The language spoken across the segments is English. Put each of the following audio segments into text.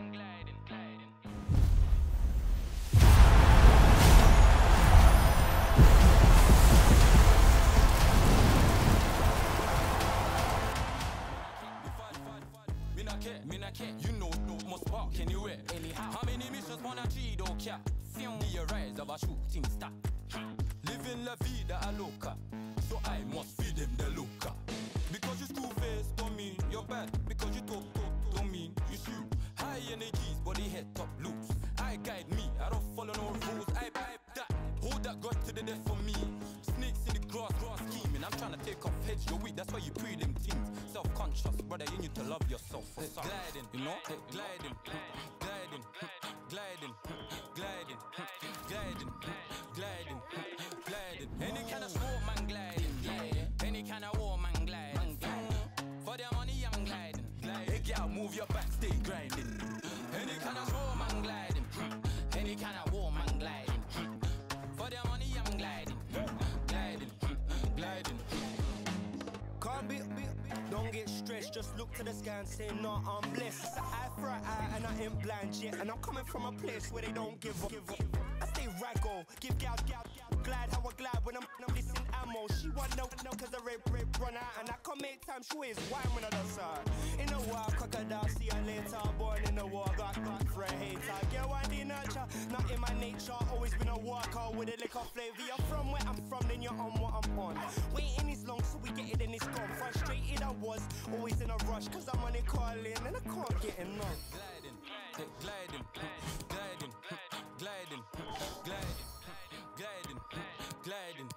man gliding, gliding. Me not care, me not care. You know, no must park anywhere, anyhow. How many missions wanna achieve, don't care. Be a rise of a shooting star. Living la vida a loca, so I must feed them the loca. Because you school face don't mean you're bad. Energies, body head top loose. I guide me, I don't follow no rules. I pipe that, hold that God to the death for me. Snakes in the grass, grass scheming. I'm trying to take off heads, you're weak, that's why you pre them things. Self-conscious, brother, you need to love yourself. For gliding, you know, hey, gliding, gliding, gliding, gliding, gliding, gliding, gliding. Any kind of smoke, man, gliding. Any kind of war, man, gliding. For their money, I'm gliding, gliding. Hey, girl, move your back, stay grinding. Look to the sky and say, no, I'm blessed. It's an eye for eye and I ain't blind yet. And I'm coming from a place where they don't give up. Give up. I stay raggo, give gal, gal, gal. Glide how I glide when I'm, I'm missing ammo. She want no, no, cause the rape, rape run out. And I come make time, she is wine when I done her. In a war, crocodile, see her later. Born in the war, got, got for a hater. Get one the nurture, not in my nature. Always been a walker with a liquor flavor. You're from where I'm from, then you're on what I'm on. Waiting is long, so we get it and it's gone. Frustrated I was, always in a rush, cause I'm on it calling and I can't get enough. gliding, hey, gliding, gliding, gliding, gliding, gliding, gliding,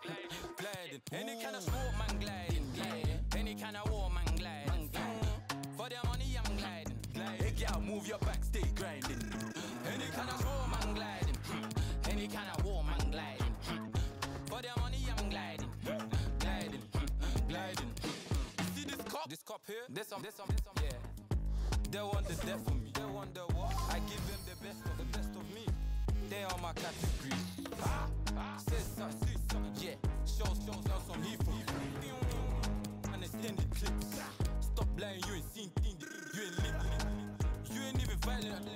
gliding. Any kind of smoke, man, gliding, gliding. Any kind of war, man, gliding, gliding. For their money, I'm gliding, gliding. Hey, girl, move your back, stay grinding. Any kind of smoke, man, gliding. Any kind of war, man, gliding. Cup here? This some, this some, this some, yeah. They want the death of me. They want the what? I give them the best of the best of me. They are my category. Ah, ah, say so, see so, yeah. Show, show, show some hip hop. And extended clips. Stop lying, you ain't seen things. You ain't living. You ain't even violent.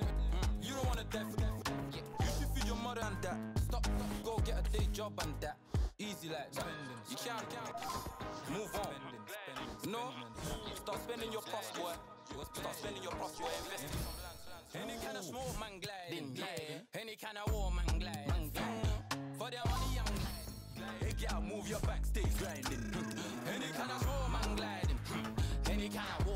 You don't wanna die for that. You should feed your mother and that. Stop, go get a day job and that. Easy like spending. You can't, can't move on. No, spending your prof, boy. Start spending your prof, boy. Any kind of small man gliding. Mm. Any kind of war man gliding. For their money, I'm gliding. Hey, girl, move your backstage gliding. Any kind of small man gliding. Any kind of